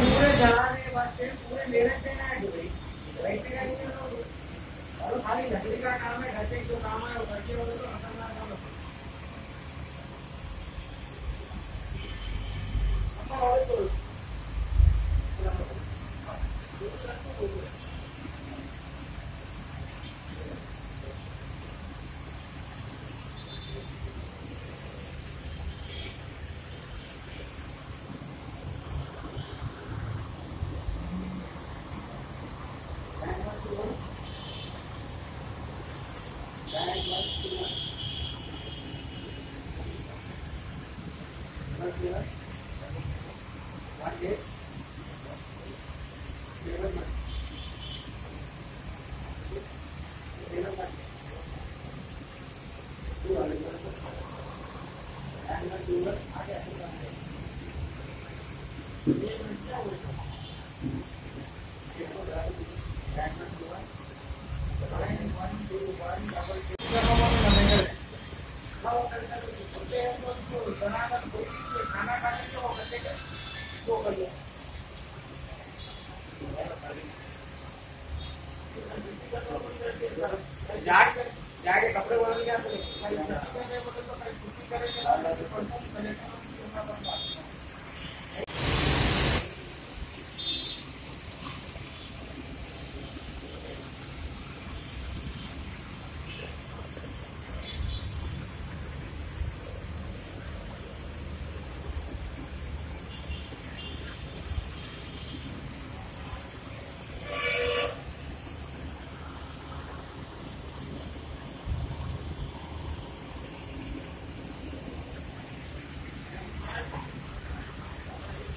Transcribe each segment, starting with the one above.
पूरे के बाद फिर पूरे लेते हैं दुबई का नहीं है और खाली लकड़ी का काम है, घर पे जो काम है वो करके वो तो खतरनाक काम है और जाट कपड़े वाले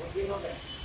我听到没？